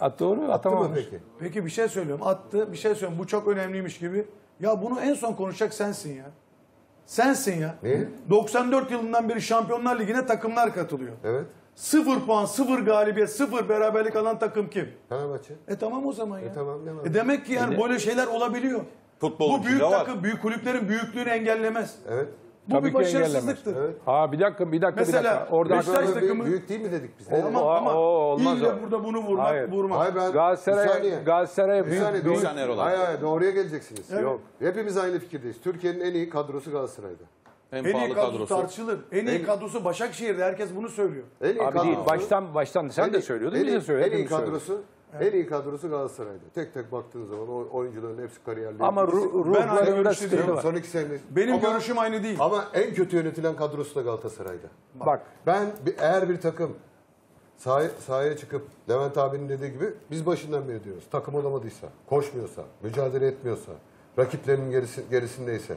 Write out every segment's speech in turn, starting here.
At doğru Attı mı atamamış. peki? Peki bir şey söylüyorum. Attı. Bir şey söylüyorum. Bu çok önemliymiş gibi. Ya bunu en son konuşacak sensin ya. Sensin ya. Neyi? 94 yılından beri Şampiyonlar Ligi'ne takımlar katılıyor. Evet. Sıfır puan, sıfır galibiyet, sıfır beraberlik alan takım kim? Fenerbahçe. E tamam o zaman ya. E tamam, ne var? E demek ki yani böyle şeyler olabiliyor. Futbol Bu büyük takım, büyük kulüplerin büyüklüğünü engellemez. Evet. Bu Tabii bir ki başarısızlıktır. engellemez. Ha bir dakika bir dakika Mesela bir dakika. Orada Beşiktaş Böyle büyük, takımı- büyük değil mi dedik biz? Olmaz. Ama, O- ama o olmaz ille o. burada bunu vurmak, Hayır. vurmak. Hayır ben bir Galatasaray saniye. Galatasaray Bir büyük, saniye, büyük Erol abi. Hayır hayır doğruya geleceksiniz. Evet. Yok. Hepimiz aynı fikirdeyiz. Türkiye'nin en iyi kadrosu Galatasaray'da. En, En iyi pahalı kadrosu, kadrosu. tartışılır. En iyi kadrosu Başakşehir'de. Herkes bunu söylüyor. En iyi Abi değil baştan baştan sen en de söylüyordun en biz iyi- de. En iyi söyledik. kadrosu en iyi kadrosu Galatasaray'da. Tek tek baktığınız zaman o oyuncuların hepsi kariyerli. Ama ru- Ben aynı görüşte değilim. var. Son iki senedir. Benim ama, görüşüm aynı değil. Ama en kötü yönetilen kadrosu da Galatasaray'da. Bak Ben bir- eğer bir takım sahaya, sahaya çıkıp Levent abinin dediği gibi biz başından beri diyoruz. Takım olamadıysa, koşmuyorsa, mücadele etmiyorsa, rakiplerinin gerisi, gerisindeyse.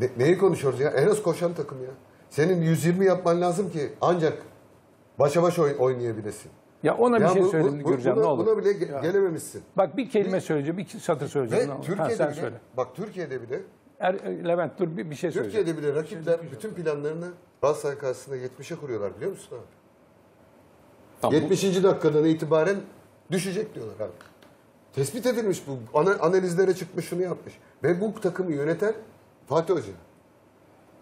Ne- neyi konuşuyoruz ya? En az koşan takım ya. Senin 120 yapman lazım ki ancak başa baş oy- oynayabilesin. Ya ona bir Ya şey bu- söyledim bu- Gürcan buna, ne olur. Buna bile ge- gelememişsin. Bak bir kelime söyleyeceğim, bir satır söyleyeceğim. Ve ne olur. Ha, Türkiye'de sen bile, söyle. bak Türkiye'de bile Er, Levent dur bir, bir şey söyleyeceğim. Türkiye'de bile rakipler bütün planlarını Galatasaray karşısında 70'e kuruyorlar biliyor musun abi? Tamam, bu- 70. dakikadan itibaren düşecek diyorlar abi. Tespit edilmiş bu. Ana- analizlere çıkmış şunu yapmış. Ve bu takımı yöneten Fatih Hoca.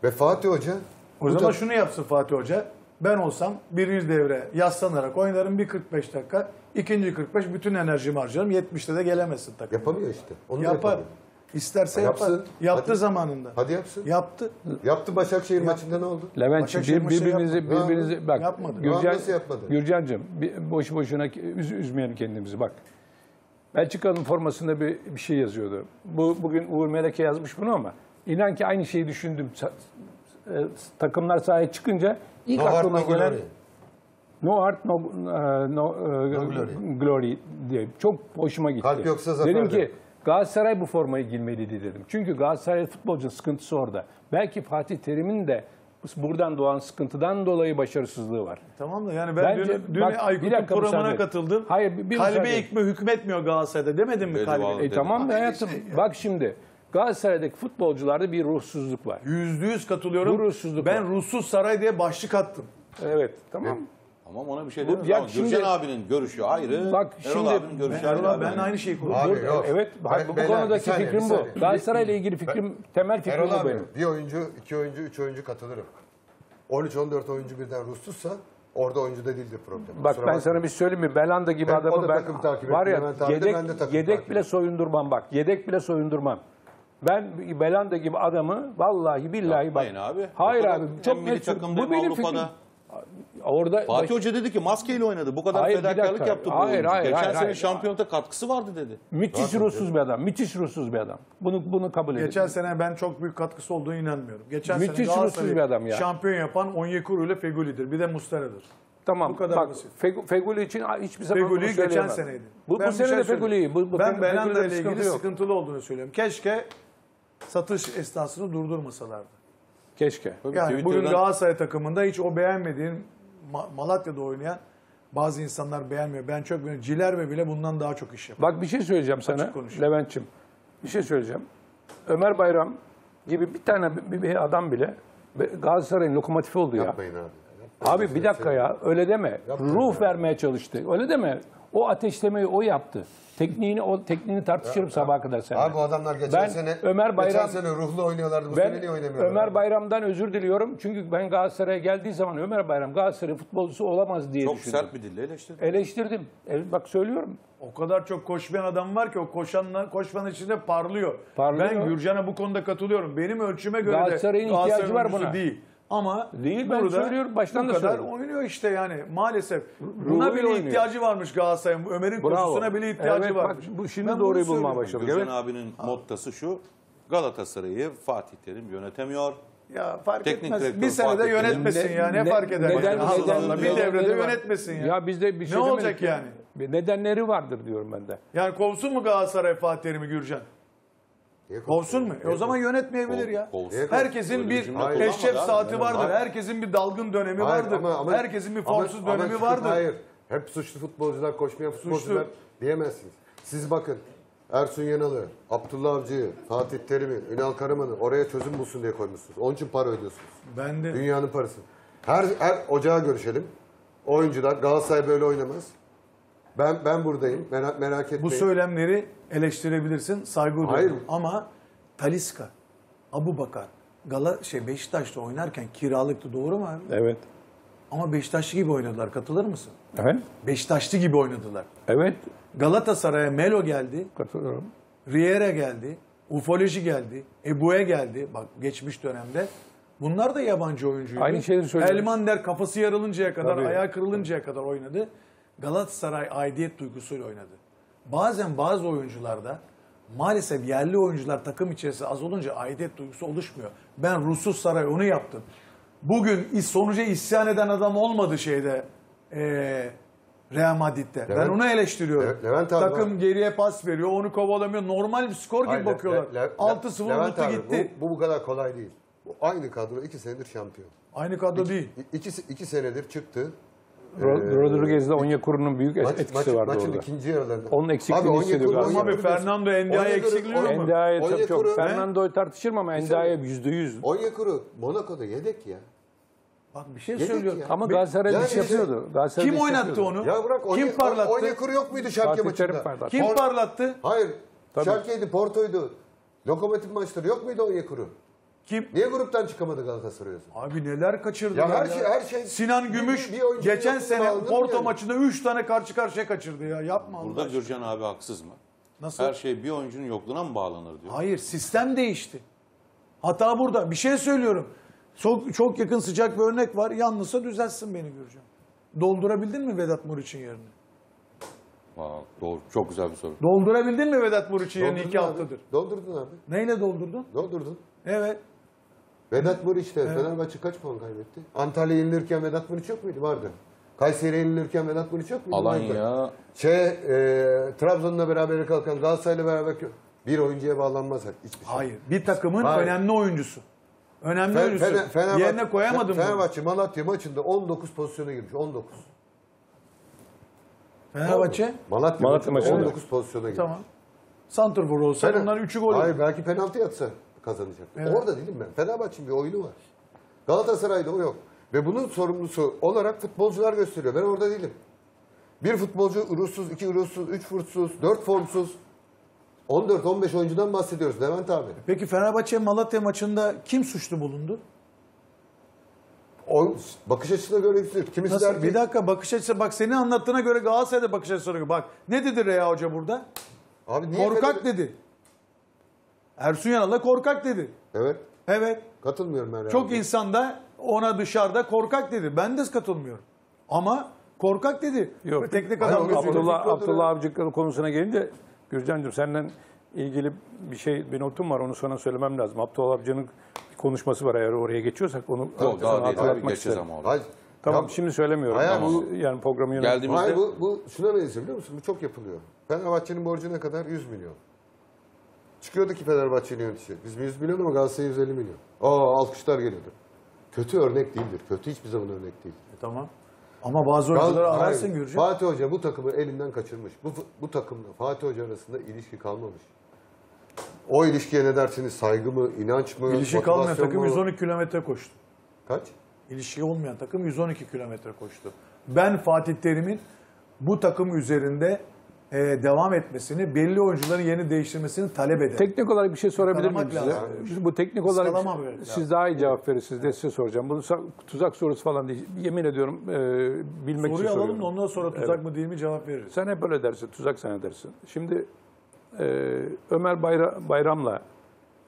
Ve Fatih Hoca O bu zaman tak- şunu yapsın Fatih Hoca. Ben olsam birinci devre yaslanarak oynarım bir 45 dakika. ikinci 45 bütün enerjimi harcarım. 70'te de gelemezsin takım. yapamıyor işte. Onu Yapar. yapamıyor. İsterse Yapsın. yapar. Yaptı Hadi. zamanında. Hadi yapsın. Yaptı. Yaptı Başakşehir maçında ne oldu? Levent'ciğim bir, birbirinizi, yapmadı. birbirinizi bak Yapmadı. Gürcan, Nasıl yapmadı? Gürcan'cığım bir, boşu boşuna üz, üzmeyelim kendimizi bak. Belçika'nın formasında bir, bir şey yazıyordu. Bu bugün Uğur Meleke yazmış bunu ama inan ki aynı şeyi düşündüm. E, takımlar sahaya çıkınca ilk No heart, aklıma no gelen glory. No art no, e, no, e, glory. glory diye çok hoşuma gitti. Kalp yoksa zafer Dedim ki Galatasaray bu formayı giymeliydi dedim. Çünkü Galatasaray futbolcunun sıkıntısı orada. Belki Fatih Terim'in de buradan doğan sıkıntıdan dolayı başarısızlığı var. Tamam da yani ben Bence- dün, dün bak, Aykut'un programına katıldım. Hayır, bir- bir kalbe hükmü hükmetmiyor Galatasaray'da demedin mi kalbe? E tamam da hayatım bak şimdi Galatasaray'daki futbolcularda bir ruhsuzluk var. Yüzde yüz katılıyorum. Bu ruhsuzluk ben var. ruhsuz saray diye başlık attım. Evet tamam. Tamam ona bir şey demiyoruz ya ama şimdi- Gürcan abinin görüşü ayrı. Bak Erol şimdi- abinin görüşü Erol ayrı. abi ben aynı şeyi konuşuyorum. Abi yok. Evet Ben- bu, beyler, konudaki bir saniye, fikrim bir bu. saniye. Galatasaray'la ilgili fikrim temel fikrim Erol bu abi benim. bir oyuncu, iki oyuncu, üç oyuncu katılırım. 13-14 oyuncu birden ruhsuzsa orada oyuncuda değildir problem. Bak Kusura ben bakma. sana bir söyleyeyim mi? Belanda gibi Ben- o adamı da ben takım takip var ya Levent abi de, yedek, ben de takım yedek takip bile ettim. soyundurmam bak. Yedek bile soyundurmam. Ben Belanda gibi adamı vallahi billahi bak. Yapmayın abi. Hayır abi çok milli net. Bu benim Avrupa'da. fikrim. Orada Fatih Hoca dedi ki maskeyle oynadı. Bu kadar Hayır, bir fedakarlık dakika. yaptı bu Hayır, oyuncu. hayır, Geçen hayır, sene hayır. şampiyonata katkısı vardı dedi. müthiş ruhsuz bir adam. Müthiş ruhsuz bir adam. Bunu bunu kabul edin. Geçen sene ben çok büyük katkısı olduğunu inanmıyorum. Geçen Müthiş sene ruhsuz bir adam ya. şampiyon yapan Onyekuru ile Feguli'dir. Bir de Muslera'dır. Tamam. Bu kadar bak basit. Fegu- Feguli için hiçbir zaman Feguli bunu geçen söyleyemem. seneydi. Bu, Ben bu bir sene şey de söyleyeyim. Feguli'yi. Bu, bu- Ben Belanda ile sıkıntı ilgili yok. sıkıntılı olduğunu söylüyorum. Keşke satış esnasını durdurmasalardı. Keşke. Tabii Yani bugün Twitter'dan- Galatasaray takımında hiç o beğenmediğin Ma- Malatya'da oynayan bazı insanlar beğenmiyor. Ben çok beğeniyorum. Cilerme bile bundan daha çok iş yapıyor. Bak bir şey söyleyeceğim sana. Levent'ciğim. Bir şey söyleyeceğim. Ömer Bayram gibi bir tane bir, bir adam bile Galatasaray'ın lokomotifi oldu ya. Yapmayın abi. Abi bir dakika ya öyle deme. Yapmayın Ruh vermeye çalıştı. Öyle deme. O ateşlemeyi o yaptı. Tekniğini o tekniğini tartışırım sabaha kadar seninle. Abi bu adamlar geçen Ben sene Ömer Bayram- geçen sene ruhlu oynuyorlardı. Bu sene Ben niye oynamıyorlar? Ömer abi? Bayram'dan özür diliyorum. Çünkü ben Galatasaray'a geldiği zaman Ömer Bayram Galatasaray futbolcusu olamaz diye Çok düşündüm. sert bir dille eleştirdi. Eleştirdim. Evet, bak söylüyorum. O kadar çok koşmayan adam var ki o koşanlar koşmanın içinde parlıyor. Parlıyor. Ben Gürcan'a bu konuda katılıyorum. Benim ölçüme göre Galatasaray'ın de Galatasaray ihtiyacı var oyuncusu buna. değil. Ama Değil, ben burada söylüyorum, baştan bu da kadar söyledim. oynuyor işte yani maalesef. Buna bile oynuyor. ihtiyacı varmış Galatasaray'ın. Ömer'in Bravo. koşusuna bile ihtiyacı Evet, bak, varmış. bu şimdi Ben bunu doğruyu bulmaya söylüyorum. başladık. Gürcan Evet. abinin mottası şu. Galatasaray'ı Fatih Terim yönetemiyor. Ya fark Teknik etmez. direktör Bir senede Fatih Terim. yönetmesin ya. Ne, fark eder? Neden, Allah neden, Allah. Bir nedenleri devrede var. yönetmesin ya. Ya bizde bir şey Ne demedik olacak ya. yani? Nedenleri vardır diyorum ben de. Yani kovsun mu Galatasaray Fatih Terim'i Gürcan? Kovsun mu? E o zaman yönetmeyebilir Kov- ya. kovsun. Herkesin Öyle bir bir cümle eşref abi. saati vardır. Herkesin bir dalgın dönemi Hayır, vardır. ama- ama- Herkesin bir ama- formsuz ama dönemi vardır. Hayır. Hep suçlu futbolcular, koşmayan futbolcular diyemezsiniz. Siz bakın Ersun Yanal'ı, Abdullah Avcı'yı, Fatih Terim'i, Ünal Karaman'ı oraya çözüm bulsun diye koymuşsunuz. Onun için para ödüyorsunuz. Ben de Dünyanın parası. Her, her ocağa görüşelim. Oyuncular Galatasaray böyle oynamaz. Ben ben buradayım. Merak, merak etmeyin. bu söylemleri eleştirebilirsin, saygı duyuyorum. Ama Taliska, Abu Bakar, Gala şey Beşiktaş'ta oynarken kiralıktı doğru mu abi? Evet. Ama Beşiktaşlı gibi oynadılar. Katılır mısın? Efendim? Beşiktaşlı gibi oynadılar. Evet. Galatasaray'a Melo geldi, Katılıyorum. Riera geldi, Ufoloji geldi, Ebu'ya geldi. Bak geçmiş dönemde. Bunlar da yabancı oyuncuydu. Aynı şeyi söylüyoruz. Elmander kafası yarılıncaya kadar, Tabii. ayağı kırılıncaya kadar oynadı. Galatasaray aidiyet duygusuyla oynadı. Bazen bazı oyuncularda maalesef yerli oyuncular takım içerisinde az olunca aidiyet duygusu oluşmuyor. Ben Rusuz Saray onu yaptım. Bugün sonuca isyan eden adam olmadı şeyde eee Real Madrid'de. ben Levent- onu eleştiriyorum. Le- Levent abi Takım bak- geriye pas veriyor, onu kovalamıyor. Normal bir skor gibi Hayır, bakıyorlar. Le- Le- 6-0 Levent abi, gitti. Bu, bu bu kadar kolay değil. Bu aynı kadro iki senedir şampiyon. Aynı kadro değil. İki, iki senedir çıktı. Ro- Rodriguez'de Onyekuru'nun büyük Maç, etkisi maç, vardı maçın orada. ikinci yarılarında. Onun eksikliğini Onyekuru- hissediyor galiba. Ama bir Fernando eksikliği yok mu? Endia'ya tabii çok. Fernando'yu tartışırım ama Endia'ya yüzde yüz. Onyekuru Monaco'da yedek ya. Bak bir şey Yedik söylüyorum. ya. Ama Galatasaray Yani işte- yapıyordu. Galatasaray Kim oynattı yapıyordu. onu? Ya bırak Kim parlattı? Onyekuru yok muydu Şalke maçında? parlattı. Kim parlattı? Hayır. Tabii. Şalke'ydi, Porto'ydu. Lokomotiv maçları yok muydu Onyekuru? Kim? Niye gruptan çıkamadı Galatasaray? Abi neler kaçırdı Ya her şey- her şey- Sinan Gümüş bir- bir geçen sene alınır mı Porto yani? maçında 3 tane karşı karşıya kaçırdı ya. Yapma Allah Burada aşkına. Gürcan abi haksız mı? Nasıl? Her şey bir oyuncunun yokluğuna mı bağlanır diyor. Hayır sistem değişti. Hata burada. Bir şey söylüyorum. Çok, çok yakın sıcak bir örnek var. Yanlışsa düzeltsin beni Gürcan. Doldurabildin mi Vedat Muriç'in yerini? Aa, doğru. Çok güzel bir soru. Doldurabildin mi Vedat Muriç'in yerini Doldurdun iki abi. haftadır? Doldurdun abi. Neyle doldurdun? Doldurdun. Evet. Vedat Muriç de Fenerbahçe kaç puan kaybetti? Antalya yenilirken Vedat Muriç yok muydu? Vardı. Kayseri yenilirken Vedat Muriç yok muydu? Alanya Şey, e, Trabzon'la beraber kalkan Galatasaray'la beraber bir oyuncuya bağlanmaz hiçbir şey. Hayır. Bir takımın Hayır. önemli oyuncusu. Önemli Fe- oyuncusu. Fener- Fenerbahçe, Yerine koyamadın mı? Fenerbahçe Malatya maçında 19 pozisyona girmiş. 19. Fenerbahçe. Malatya, Malatya maçında maçında. 19 pozisyona girmiş. Tamam. Santrfor olsa Fener- bunlar 3'ü gol. Hayır belki penaltı yatsa kazanacak. Evet. Orada değilim ben. Fenerbahçe'nin bir oyunu var. Galatasaray'da o yok. Ve bunun sorumlusu olarak futbolcular gösteriyor. Ben orada değilim. Bir futbolcu ruhsuz, iki ruhsuz, üç fursuz, dört formsuz. 14-15 oyuncudan bahsediyoruz Levent abi. Peki Fenerbahçe Malatya maçında kim suçlu bulundu? O bakış açısına göre yüksek. Kimisi Nasıl? der Bir dakika bakış açısı bak senin anlattığına göre Galatasaray'da bakış açısına göre. Bak ne dedi Reha Hoca burada? abi niye korkak Fener- dedi. Ersun Yanal'a korkak dedi. Evet. Evet. Katılmıyorum ben. Çok insan da ona dışarıda korkak dedi. Ben de katılmıyorum. Ama korkak dedi. Yok. Teknik Hayır, adam gözüyle. Abdullah, Abdullah ya. Avcı konusuna gelince Gürcan'cığım senden ilgili bir şey bir notum var onu sana söylemem lazım. Abdullah Avcı'nın bir konuşması var eğer oraya geçiyorsak onu Yok daha değil. hatırlatmak Geçeceğiz isterim. ama. Hayır. Tamam Ya- şimdi söylemiyorum. Hayır, ama bu- yani programı yönet. Geldiğimizde Hayır bu, bu şuna benziyor biliyor musun? Bu çok yapılıyor. Fenerbahçe'nin borcu ne kadar? 100 milyon. Çıkıyordu ki Fenerbahçe'nin yönetici. Biz 100 milyon ama Galatasaray 150 milyon. Aa alkışlar geliyordu. Kötü örnek değildir. Kötü hiçbir zaman örnek değil. Tamam. Ama bazı oyuncuları Gal- ararsın Hayır. Fatih Hoca bu takımı elinden kaçırmış. Bu, bu takımla Fatih Hoca arasında ilişki kalmamış. O ilişkiye ne dersiniz? Saygı mı, inanç mı, İlişki kalmayan takım mu? 112 kilometre koştu. Kaç? İlişki olmayan takım 112 kilometre koştu. Ben Fatih Terim'in bu takım üzerinde e, devam etmesini, belli oyuncuların yerini değiştirmesini talep ederim. Teknik olarak bir şey sorabilir miyim size? lazım. Bu teknik olarak Iskalama böyle siz lazım. daha iyi cevap verirsiniz de size soracağım. Bu tuzak sorusu falan değil. Yemin ediyorum e, bilmek için Soruyu alalım soruyorum. da ondan sonra tuzak mı değil mi cevap veririz. Sen hep öyle dersin, tuzak sen edersin. Şimdi e, Ömer Bayra- Bayram'la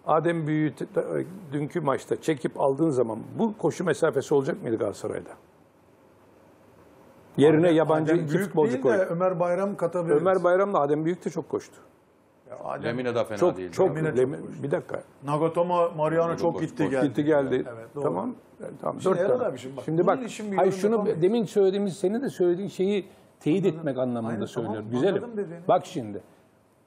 Adem Büyük'ü t- t- dünkü maçta çekip aldığın zaman bu koşu mesafesi olacak mıydı Galatasaray'da? Yerine yabancı Adem iki Büyük futbolcu değil de Ömer Bayram katabiliriz. Ömer Bayram'la Adem Büyük de çok koştu. Adem, Lemina da fena Çok değil. çok, Lemine çok Lemi- bir dakika. Nagatomo Mariano çok gitti geldi. Gitti geldi. Evet, doğru. tamam. Tamam. Şimdi Dört Erol tane. abi şimdi bak, Şimdi bunun bak. için bir Hayır yorum şunu yapamayız. demin söylediğimiz senin de söylediğin şeyi teyit etmek anlamında Aynen, söylüyorum. tamam, Güzelim. anladım dediğini. Bak şimdi.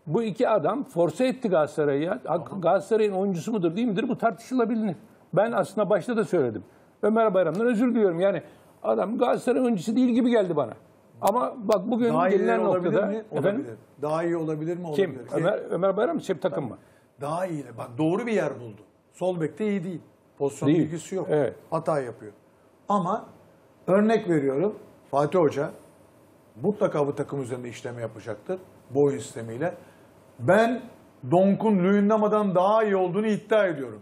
Bu iki adam force etti Galatasaray'ı ya. Hak- Galatasaray'ın oyuncusu mudur değil midir bu tartışılabilir. Ben aslında başta da söyledim. Ömer Bayram'dan özür diliyorum. Yani adam Galatasaray oyuncusu değil gibi geldi bana. Ama bak bugün Daha iyi gelinen olabilir noktada mi? Olabilir. efendim, Daha iyi olabilir mi? kim? Olabilir. Ömer, Ömer Bayram mı? Şey, takım mı? Daha iyi. Bak doğru bir yer buldu. Sol bekte iyi değil. Pozisyon Değil. bilgisi yok. Evet. Hata yapıyor. Ama örnek veriyorum Fatih Hoca mutlaka bu takım üzerinde işlem yapacaktır. Bu oyun sistemiyle. Ben Donk'un Luyendama'dan daha iyi olduğunu iddia ediyorum.